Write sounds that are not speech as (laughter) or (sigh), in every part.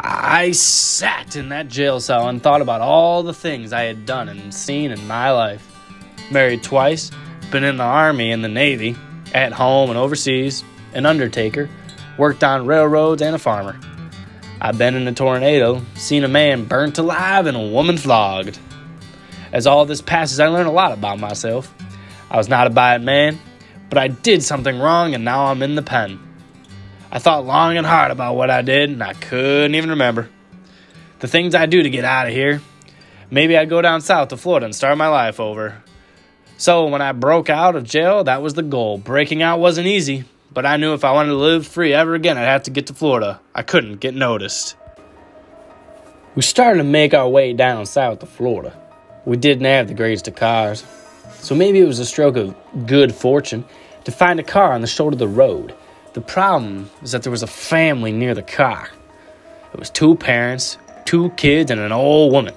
I sat in that jail cell and thought about all the things I had done and seen in my life. Married twice, been in the Army and the Navy, at home and overseas, an undertaker, worked on railroads, and a farmer. I've been in a tornado, seen a man burnt alive, and a woman flogged. As all this passes, I learn a lot about myself. I was not a bad man, but I did something wrong, and now I'm in the pen. I thought long and hard about what I did, and I couldn't even remember. The things I do to get out of here. Maybe I'd go down south to Florida and start my life over. So when I broke out of jail, that was the goal. Breaking out wasn't easy, but I knew if I wanted to live free ever again, I'd have to get to Florida. I couldn't get noticed. We started to make our way down south to Florida. We didn't have the greatest of cars, so maybe it was a stroke of good fortune to find a car on the shoulder of the road. The problem is that there was a family near the car. It was two parents, two kids, and an old woman.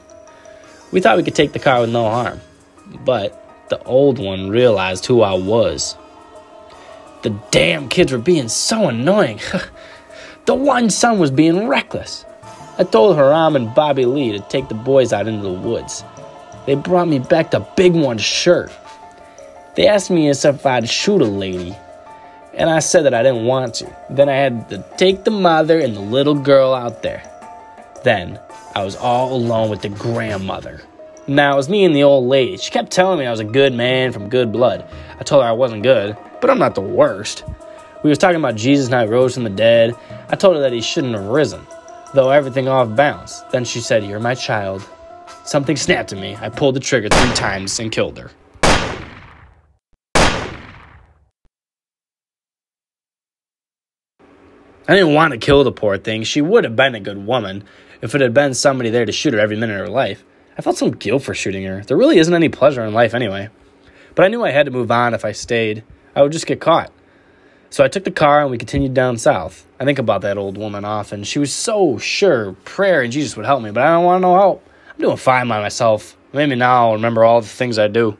We thought we could take the car with no harm, but the old one realized who I was. The damn kids were being so annoying. (laughs) the one son was being reckless. I told Hiram and Bobby Lee to take the boys out into the woods. They brought me back the big one's shirt. They asked me if I'd shoot a lady, and I said that I didn't want to. Then I had to take the mother and the little girl out there. Then I was all alone with the grandmother. Now, it was me and the old lady. She kept telling me I was a good man from good blood. I told her I wasn't good, but I'm not the worst. We was talking about Jesus and how he rose from the dead. I told her that he shouldn't have risen, though everything off balance. Then she said, You're my child. Something snapped at me. I pulled the trigger three times and killed her. I didn't want to kill the poor thing. She would have been a good woman if it had been somebody there to shoot her every minute of her life. I felt some guilt for shooting her. There really isn't any pleasure in life anyway. But I knew I had to move on if I stayed. I would just get caught. So I took the car and we continued down south. I think about that old woman often. She was so sure prayer and Jesus would help me, but I don't want no help. I'm doing fine by myself. Maybe now I'll remember all the things I do.